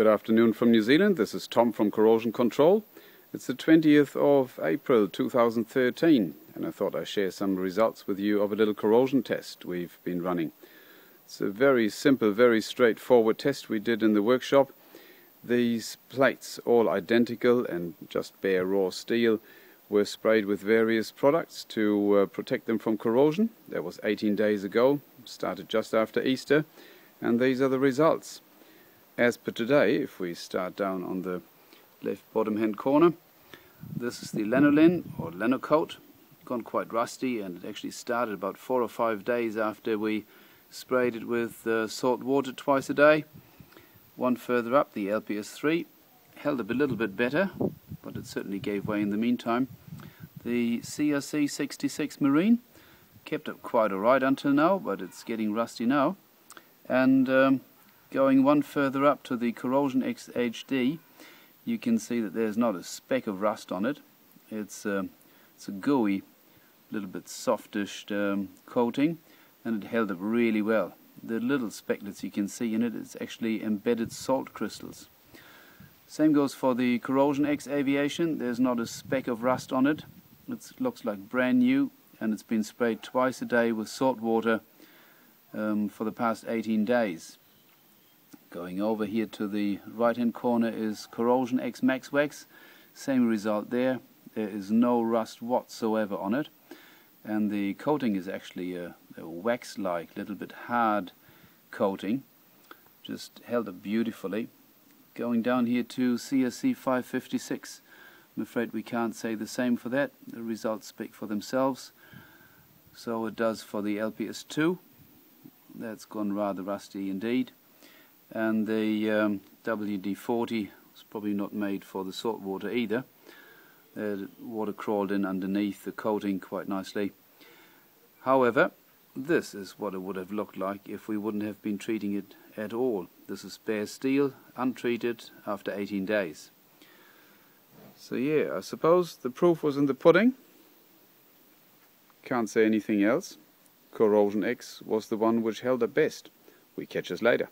Good afternoon from New Zealand. This is Tom from Corrosion Control. It's the 20th of April 2013 and I thought I'd share some results with you of a little corrosion test we've been running. It's a very simple, very straightforward test we did in the workshop. These plates, all identical and just bare raw steel, were sprayed with various products to uh, protect them from corrosion. That was 18 days ago, started just after Easter, and these are the results as per today, if we start down on the left bottom hand corner, this is the lanolin or Lanocote, gone quite rusty and it actually started about four or five days after we sprayed it with uh, salt water twice a day. One further up, the LPS3, held up a little bit better, but it certainly gave way in the meantime. The CRC 66 Marine kept up quite alright until now, but it's getting rusty now. And um, Going one further up to the Corrosion X HD, you can see that there's not a speck of rust on it. It's, uh, it's a gooey, little bit softish um, coating, and it held up really well. The little specklets you can see in it, it is actually embedded salt crystals. Same goes for the Corrosion X Aviation. There's not a speck of rust on it. It looks like brand new, and it's been sprayed twice a day with salt water um, for the past 18 days. Going over here to the right hand corner is Corrosion X Max Wax. Same result there. There is no rust whatsoever on it. And the coating is actually a, a wax-like, little bit hard coating. Just held up beautifully. Going down here to CRC 556. I'm afraid we can't say the same for that. The results speak for themselves. So it does for the LPS2. That's gone rather rusty indeed and the um, WD-40 was probably not made for the salt water either. The water crawled in underneath the coating quite nicely. However, this is what it would have looked like if we wouldn't have been treating it at all. This is bare steel, untreated, after 18 days. So yeah, I suppose the proof was in the pudding. Can't say anything else. Corrosion X was the one which held up best. We catch us later.